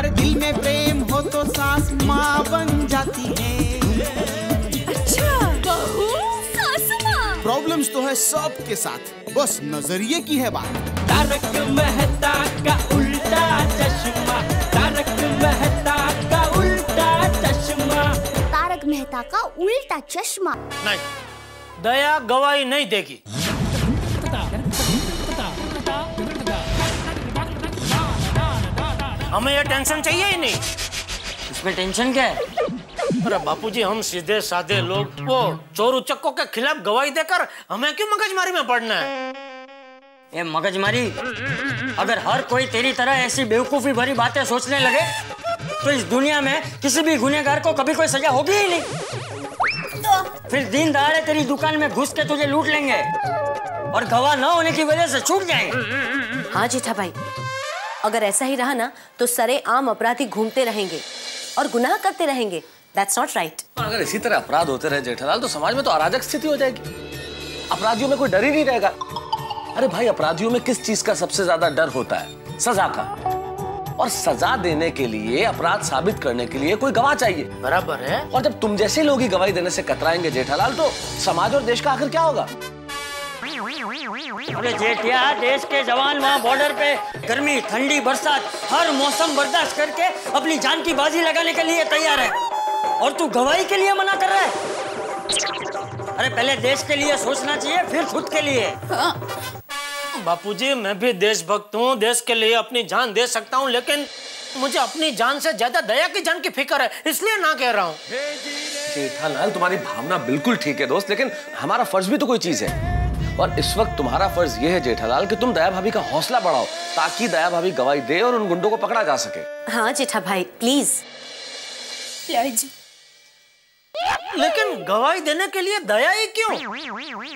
अरे दिल में प्रेम हो तो सास माँ बन जाती है। अच्छा बहू सास माँ। प्रॉब्लम्स तो है सबके साथ बस नज़रिए की है बात। तारक मेहता का उल्टा चश्मा तारक मेहता का उल्टा चश्मा। तारक मेहता का उल्टा चश्मा। नहीं दया गवाही नहीं देगी। हमें ये टेंशन चाहिए ही नहीं। इसमें टेंशन क्या है? अरे बापूजी हम सीधे साधे लोग वो चोर उचक्कों के खिलाफ गवाही देकर हमें क्यों मगजमारी में पड़ना है? ये मगजमारी? अगर हर कोई तेरी तरह ऐसी बेवकूफ़ी भरी बातें सोचने लगे तो इस दुनिया में किसी भी गुनेगार को कभी कोई सजा होगी ही नहीं। तो फिर दिन दहाड़े तेरी दुकान में घुस के तुझे लूट लेंगे और गवाह न होने की वजह से छूट जाएँगे। हाँ जेठा भाई। अगर ऐसा ही रहा ना तो सरे आम अपराधी घूमते रहेंगे और गुनाह करते रहेंगे। दैट्स नॉट राइट अगर इसी तरह अपराध होते रहे जेठालाल तो समाज में तो अराजक स्थिति हो जाएगी। अपराधियों में कोई डर ही नहीं रहेगा। अरे भाई अपराधियों में किस चीज़ का सबसे ज़्यादा डर होता है? सजा का। और सजा देने के लिए अपराध साबित करने के लिए कोई गवाह चाहिए। बराबर है। और जब तुम जैसे लोग ही गवाही देने से कतराएँगे जेठालाल तो समाज और देश का आखिर क्या होगा? अरे जेठिया, देश के जवान वहाँ बॉर्डर पे गर्मी, ठंडी, बरसात, हर मौसम बर्दाश्त करके अपनी जान की बाजी लगाने के लिए तैयार है। और तू गवाही के लिए मना कर रहा है? अरे पहले देश के लिए सोचना चाहिए, फिर खुद के लिए। बापूजी, मैं भी देशभक्त हूँ, देश के लिए अपनी जान दे सकता हूँ, लेकिन मुझे अपनी जान से ज़्यादा दया की जान की फ़िक्र है, इसलिए ना कह रहा हूँ। जेठालाल तुम्हारी भावना बिल्कुल ठीक है, दोस्त, लेकिन हमारा फ़र्ज़ भी तो कोई चीज़ है। और इस वक्त तुम्हारा फ़र्ज़ ये है जेठालाल कि तुम दया भाभी का हौसला बढ़ाओ ताकि दया भाभी गवाही दे और उन गुंडों को पकड़ा जा सके। हाँ जेठा भाई प्लीज़ लेकिन गवाही देने के लिए दया ही क्यों?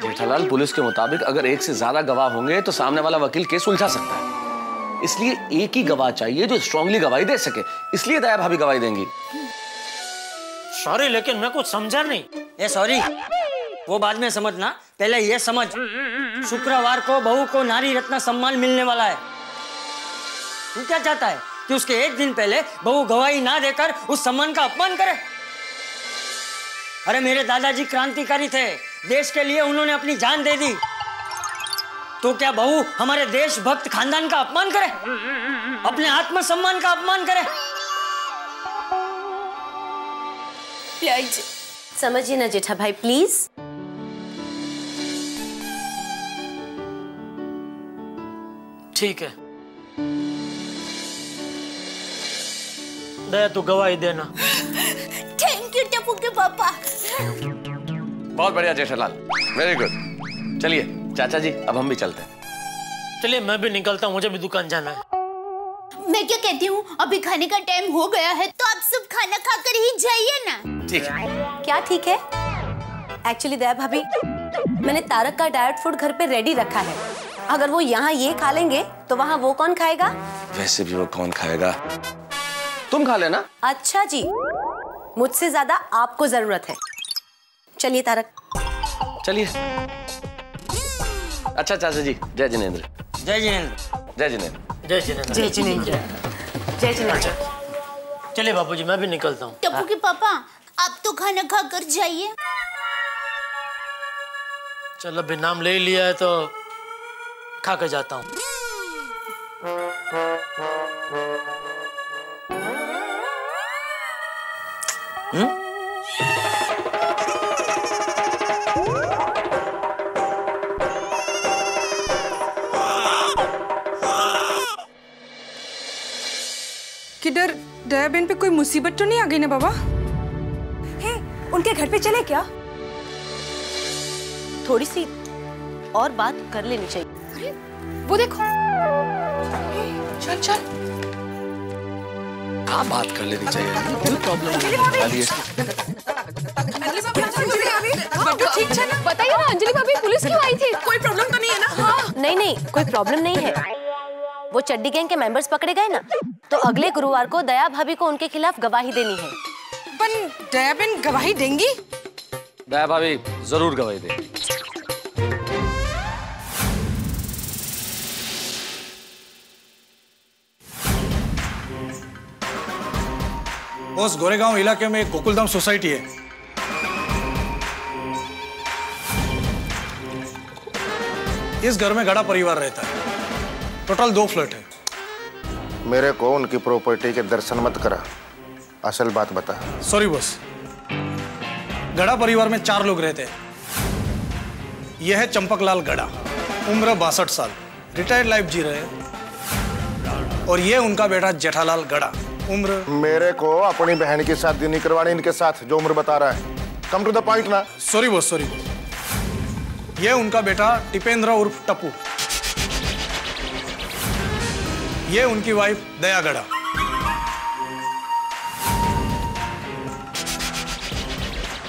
जेठालाल पुलिस के मुताबिक अगर एक से ज़्यादा गवाह होंगे तो सामने वाला वकील केस उलझा सकता है। इसलिए एक ही गवाह चाहिए जो स्ट्रांगली गवाही दे सके। इसलिए दया भाभी गवाही देंगी। सॉरी लेकिन मैं कुछ समझा नहीं। ये सॉरी वो बाद में समझना पहले ये समझ। शुक्रवार को बहू को नारी रत्न सम्मान मिलने वाला है। तू क्या चाहता है कि उसके एक दिन पहले बहू गवाही ना देकर उस सम्मान का अपमान करे? अरे मेरे दादाजी क्रांतिकारी थे। देश के लिए उन्होंने अपनी जान दे दी। तो क्या बहू हमारे देशभक्त खानदान का अपमान करे? अपने आत्मसम्मान का अपमान करे? समझिए ना जेठा भाई प्लीज़। ठीक है। दया तू गवाही देना। थैंक यू टप्पू के पापा। बहुत बढ़िया जेठालाल। वेरी गुड चलिए चाचा जी अब हम भी चलते हैं। चलिए मैं भी निकलता हूँ मुझे भी दुकान जाना है। मैं क्या कहती हूँ अभी खाने का टाइम हो गया है तो आप सब खाना खाकर ही जाइए ना। ठीक। है क्या ठीक है? एक्चुअली दया भाभी मैंने तारक का डाइट फ़ूड घर पे रेडी रखा है। अगर वो यहाँ ये खा लेंगे तो वहाँ वो कौन खाएगा? वैसे भी वो कौन खाएगा? तुम खा लेना। अच्छा जी। मुझसे ज़्यादा आपको ज़रूरत है। चलिए तारक। चलिए। अच्छा चाचा जी जय जिनेन्द्र। जय जिनेन्द्र। जय जिनेन्द्र। जय जिनेन्द्र। जय जिनेन्द्र। जय जिनेन्द्र। चलिए बापूजी मैं भी निकलता हूँ। टप्पू के पापा आप तो खाना खा कर जाइए। चलो अभी नाम ले लिया है तो खा के जाता हूँ। किधर दया बहन पे कोई मुसीबत तो नहीं आ गई ना बाबा? हे, उनके घर पे चले क्या? थोड़ी सी और बात कर लेनी चाहिए। वो देखो। चल चल। हाँ बात कर लेनी चाहिए। कोई प्रॉब्लम नहीं। खाली। बड्डू ठीक ना? बताइए ना अंजलि भाभी पुलिस क्यों आई थी? कोई प्रॉब्लम तो नहीं है ना? हाँ। नहीं नहीं कोई प्रॉब्लम नहीं है। वो चड्डी गैंग के मेंबर्स पकड़े गए ना तो अगले गुरुवार को दया भाभी को उनके खिलाफ गवाही देनी है। पर दयाबेन गवाही देंगी? दया भाभी ज़रूर गवाही दे बॉस गोरेगांव इलाके में एक गोकुलधाम सोसाइटी है। इस घर में गड़ा परिवार रहता है। टोटल दो फ्लैट है। मेरे को उनकी प्रॉपर्टी के दर्शन मत करा। असल बात बता। सॉरी बॉस गड़ा परिवार में चार लोग रहते हैं। यह है चंपकलाल गड़ा। उम्र बासठ साल। रिटायर्ड लाइफ जी रहे हैं। और ये उनका बेटा जेठालाल गड़ा। उम्र। मेरे को अपनी बहन की शादी नहीं करवानी इनके साथ जो उम्र बता रहा है। कम टू द पॉइंट ना। सॉरी बॉस सॉरी ये उनका बेटा टिपेंद्र उर्फ़ टप्पू। ये उनकी वाइफ दयागढ़ा।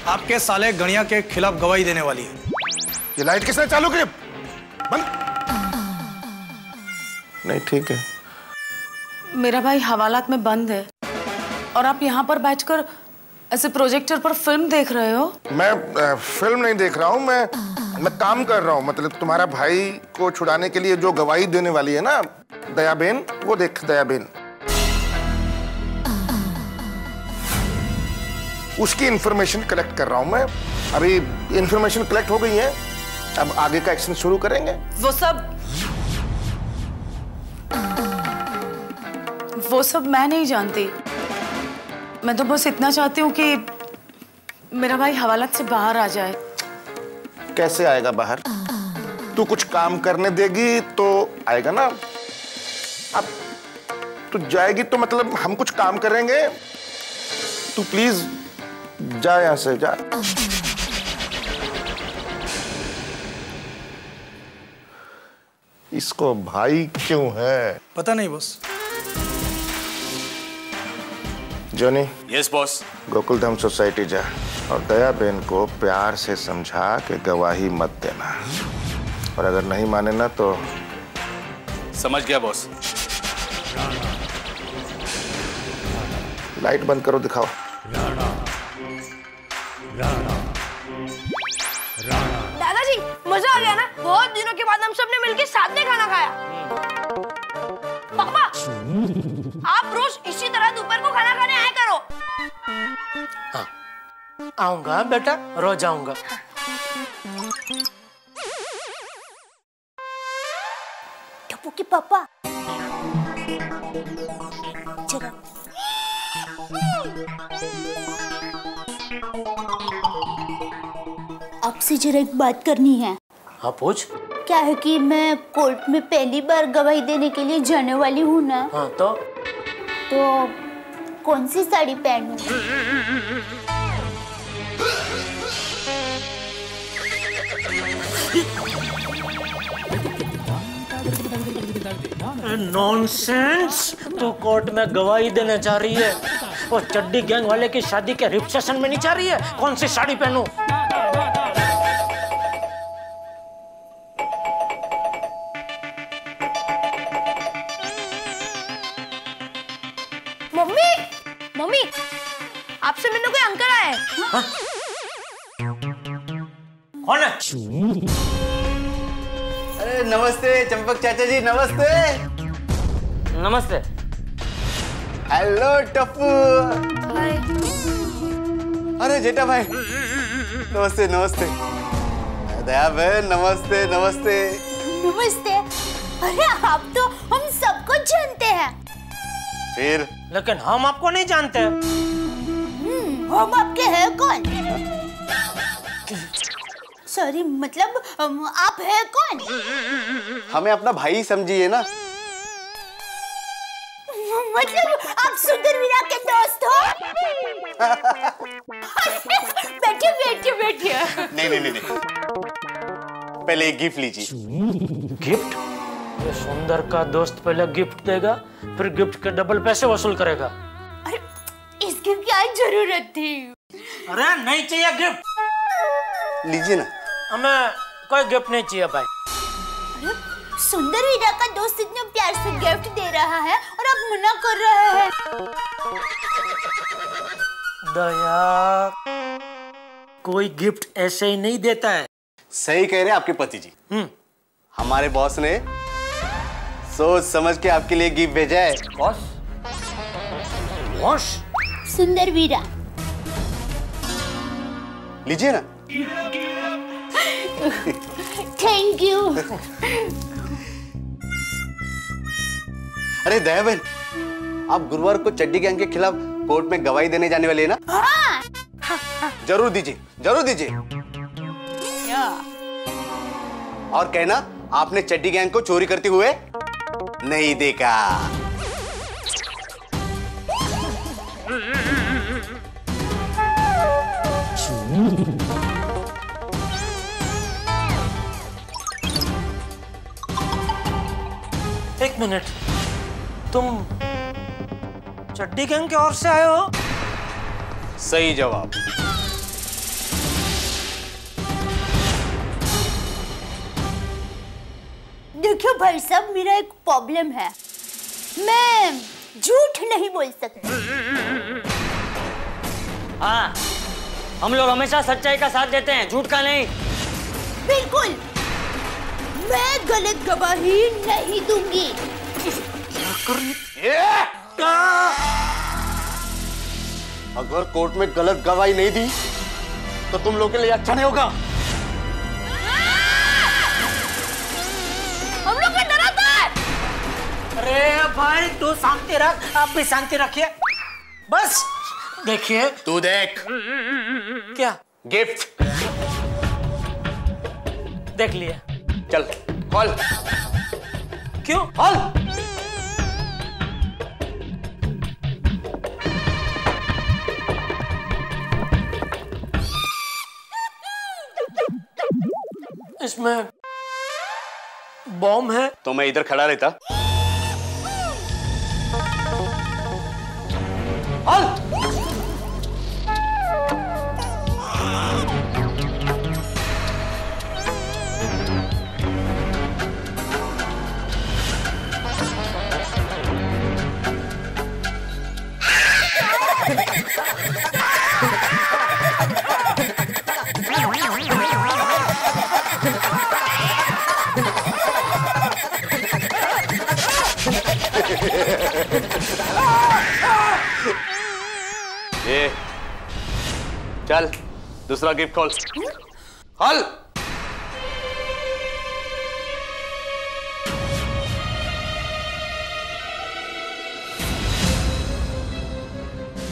आपके साले गणिया के खिलाफ गवाही देने वाली है। ये लाइट किसने चालू की? बंद। नहीं ठीक है। मेरा भाई हवालात में बंद है। और आप यहाँ पर बैठकर ऐसे प्रोजेक्टर पर फ़िल्म देख रहे हो? मैं अ, फ़िल्म नहीं देख रहा हूँ मैं मैं काम कर रहा हूँ। मतलब तुम्हारा भाई को छुड़ाने के लिए जो गवाही देने वाली है ना दयाबेन वो देख दयाबेन। उसकी इंफॉर्मेशन कलेक्ट कर रहा हूँ मैं। अभी इंफॉर्मेशन कलेक्ट हो गई है अब आगे का एक्शन शुरू करेंगे। वो सब वो सब मैं नहीं जानती। मैं तो बस इतना चाहती हूँ कि मेरा भाई हवालत से बाहर आ जाए। कैसे आएगा बाहर? तू कुछ काम करने देगी तो आएगा ना। अब तू जाएगी तो मतलब हम कुछ काम करेंगे। तू प्लीज़ जा यहाँ से जा। इसको भाई क्यों है? पता नहीं boss. Johnny yes boss Gokuldham society जा और दया बेन को प्यार से समझा के गवाही मत देना। और अगर नहीं माने ना तो समझ गया बॉस लाइट बंद करो दिखाओ। दादाजी मज़ा आ गया ना? बहुत दिनों के बाद हम सबने मिलकर साथ में खाना खाया। पापा आप रोज इसी तरह दोपहर आऊँगा बेटा रोज आऊँगा। टप्पू के पापा। जरा आपसे जरा एक बात करनी है। हाँ पूछ। क्या है कि मैं कोर्ट में पहली बार गवाही देने के लिए जाने वाली हूँ ना? हाँ तो? तो कौन सी साड़ी पहनूं? नॉनसेंस तू कोर्ट में गवाही देने जा रही है और चड्डी गैंग वाले की शादी के रिसेप्शन में नहीं जा रही है? कौन सी साड़ी पहनूं? मम्मी! मम्मी आपसे मिलने कोई अंकल आए हैं। कौन है? अरे नमस्ते चंपक चाचा जी नमस्ते। नमस्ते। हेलो टप्पू। अरे जेठा भाई। नमस्ते नमस्ते। दया बहन नमस्ते नमस्ते। नमस्ते। अरे आप तो हम सबको जानते हैं। फिर? लेकिन हम आपको नहीं जानते। हम्म, हम आपके हैं कौन? सॉरी मतलब आप हैं कौन? हमें अपना भाई समझिए ना। मतलब आप सुंदर मीरा के दोस्त हो? बैठिए बैठिए बैठिए। नहीं नहीं नहीं नहीं। पहले एक गिफ्ट लीजिए। गिफ्ट ये सुंदर का दोस्त पहले गिफ्ट देगा फिर गिफ्ट के डबल पैसे वसूल करेगा। अरे इसकी क्या ज़रूरत थी। अरे नहीं चाहिए गिफ्ट लीजिए ना। हमें कोई गिफ्ट नहीं चाहिए भाई। अरे सुंदर वीरा का दोस्त इतने प्यार से गिफ्ट दे रहा है और आप मना कर रहे हैं। दया कोई गिफ्ट ऐसे ही नहीं देता है। सही कह रहे हैं आपके पति जी। हमारे बॉस ने सोच समझ के आपके लिए गिफ्ट भेजा है। बॉस? बॉस? सुंदर वीरा। लीजिए ना। थैंक यू अरे दया बहन आप गुरुवार को चड्डी गैंग के खिलाफ कोर्ट में गवाही देने जाने वाले हैं ना? हाँ। ज़रूर दीजिए ज़रूर दीजिए। और कहना आपने चड्डी गैंग को चोरी करते हुए नहीं देखा। एक मिनट। तुम चड्डी गैंग के ओर से आए हो? सही जवाब। देखियो भाई साहब मेरा एक प्रॉब्लम है। मैं झूठ नहीं बोल सकती। हाँ हम लोग हमेशा सच्चाई का साथ देते हैं झूठ का नहीं। बिल्कुल। मैं गलत गवाही नहीं दूँगी। अगर कोर्ट में गलत गवाही नहीं दी तो तुम लोग के लिए अच्छा नहीं होगा। अरे भाई तू शांति रख आप भी शांति रखिए। बस देखिए। तू देख। क्या? गिफ्ट। देख लिया चल कॉल क्यों? हॉल इसमें बॉम्ब है। तो मैं इधर खड़ा रहता। हॉल दूसरा गिफ्ट खोल खोल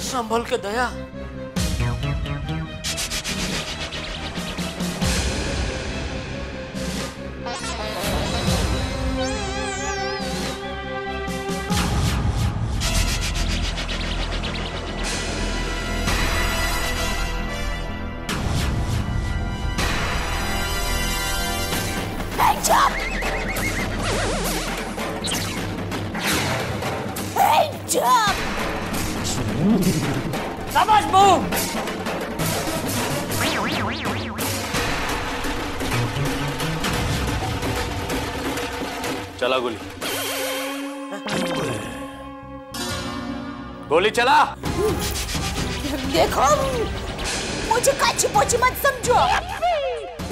संभल के दया। शाबाश बहू चला गोली। गोली चला। देखो मुझे काची पोची मत समझो।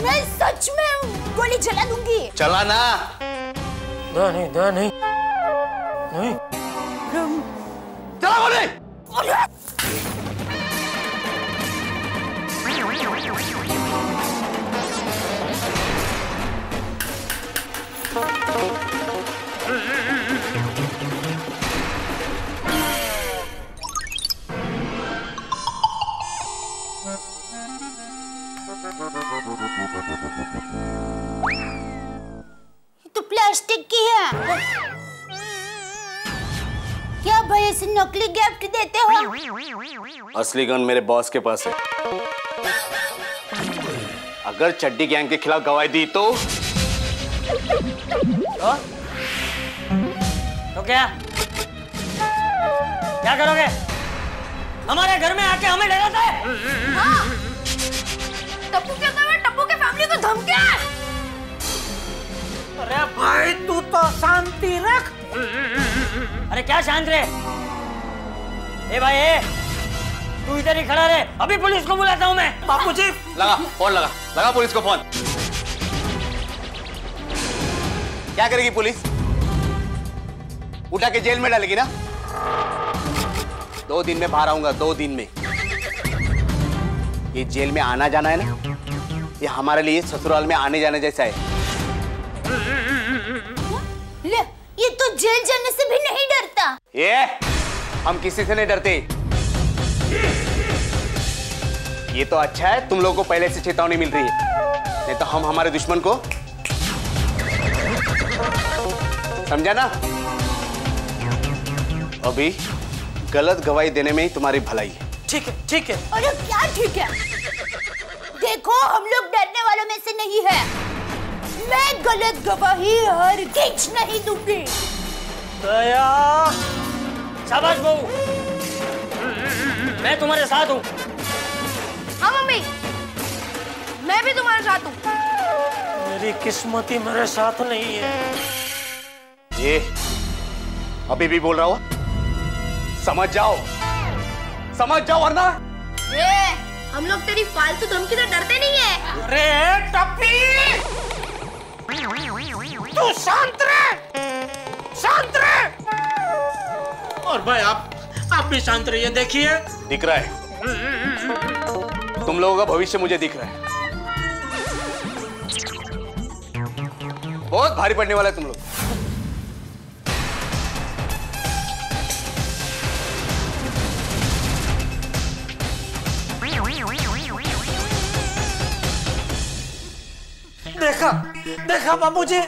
मैं सच में गोली चला दूँगी। चला ना दया नहीं दा नहीं। नहीं। चला गोली। ये असली गन मेरे बॉस के पास है। अगर चड्डी गैंग के खिलाफ गवाही दी तो? तो, तो क्या? क्या करोगे? हमारे घर में आके हमें डराता है हाँ। टप्पू कहता है टप्पू के फैमिली को धमकी? है अरे भाई तू तो शांति रख। अरे क्या शांत रे? ए भाई ए। तू इधर ही खड़ा रहे। अभी पुलिस को बुलाता हूँ मैं। बापू जी। लगा फ़ोन लगा। लगा पुलिस को फ़ोन। क्या करेगी पुलिस? उठा के जेल में डालेगी ना? दो दिन में बाहर आऊँगा दो दिन में। ये जेल में आना जाना है ना? ये हमारे लिए ससुराल में आने जाने जैसा है। ले ये तो जेल जाने से भी नहीं डरता। ये हम किसी से नहीं डरते। ये तो अच्छा है तुम लोगों को पहले से चेतावनी मिल रही है। नहीं तो हम हमारे दुश्मन को समझा ना? अभी गलत गवाही देने में ही तुम्हारी भलाई है। ठीक है ठीक है। अरे क्या ठीक है? देखो हम लोग डरने वालों में से नहीं है। मैं गलत गवाही हरगिज नहीं दूँगी। दया। शाबाश बहू। मैं तुम्हारे साथ हूँ हाँ। मैं भी तुम्हारे साथ हूँ। मेरी किस्मत ही मेरे साथ नहीं है। ये अभी भी बोल रहा हो समझ जाओ। समझ जाओ वरना। ए, हम लोग तेरी फालतू धमकी से डरते नहीं है। अरे टप्पी! तू शांत रहे! शांत रहे! और भाई आप आप भी शांत रहिए देखिए। दिख रहा है। तुम लोगों का भविष्य मुझे दिख रहा है। बहुत भारी पड़ने वाला है तुम लोग। देखा देखा बाबूजी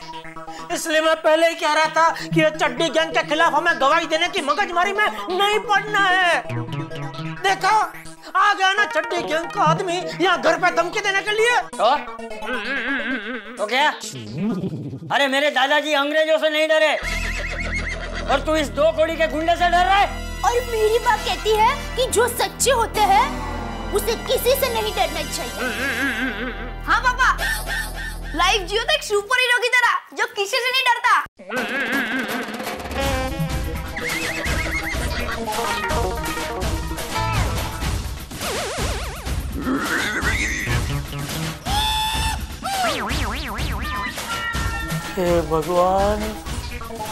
इसलिए मैं पहले ही कह रहा था कि ये चड्डी गैंग के खिलाफ हमें गवाही देने की मगजमारी में नहीं पड़ना है। देखा आ गया ना चड्डी गैंग का आदमी यहाँ घर पे धमकी देने के लिए। तो तो क्या अरे मेरे दादाजी अंग्रेज़ों से नहीं डरे। और तू इस दो कोड़ी के गुंडे से डर रहा है? और मेरी बात कहती है कि जो सच्चे होते हैं उसे किसी से नहीं डरना चाहिए। हाँ पापा। लाइफ जियो तो एक सुपर हीरो की तरह जो किसी से नहीं डरता। हे भगवान,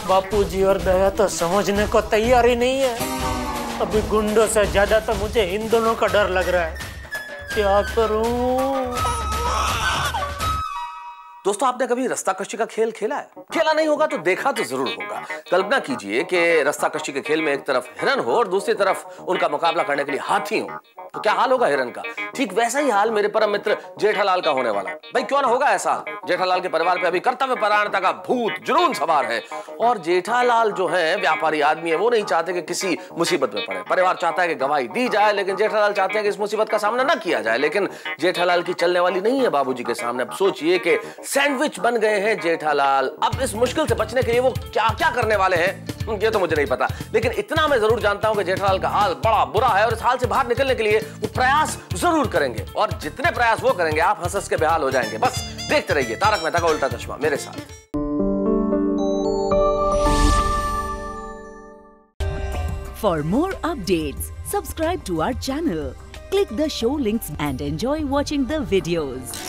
बापूजी और दया तो समझने को तैयार ही नहीं है। अभी गुंडों से ज़्यादा तो मुझे इन दोनों का डर लग रहा है। क्या करूँ? दोस्तों, आपने कभी रस्ता कश्ती का खेल खेला है? खेला नहीं होगा तो देखा तो ज़रूर होगा। कल्पना कीजिए कि रस्ता कश्ती के खेल में एक तरफ़ हिरन हो और दूसरी तरफ़ उनका मुकाबला करने के लिए हाथी हो। तो क्या हाल होगा हिरन का? ठीक वैसा ही हाल मेरे परम मित्र जेठालाल का होने वाला। भाई, क्यों ना होगा ऐसा? जेठालाल के परिवार पे अभी कर्तव्य परायणता का भूत जुनून सवार है। और जेठालाल जो है, व्यापारी आदमी है, वो नहीं चाहते कि किसी मुसीबत में पड़े। परिवार चाहता है कि गवाही दी जाए, लेकिन जेठालाल चाहते हैं कि इस मुसीबत का सामना ना किया जाए। लेकिन जेठालाल की चलने वाली नहीं है बाबूजी के सामने। अब सोचिए कि सैंडविच बन गए हैं जेठालाल। अब इस मुश्किल से बचने के लिए वो क्या क्या करने वाले हैं? ये तो मुझे नहीं पता। लेकिन इतना मैं ज़रूर जानता हूँ कि जेठालाल का हाल बड़ा बुरा है और इस हाल से बाहर निकलने के लिए वो प्रयास ज़रूर करेंगे। और जितने प्रयास वो करेंगे आप हंस के बेहाल हो जाएँगे। बस देखते रहिए तारक मेहता का उल्टा चश्मा मेरे साथ। For more updates, subscribe to our channel, click the show links and enjoy watching the videos.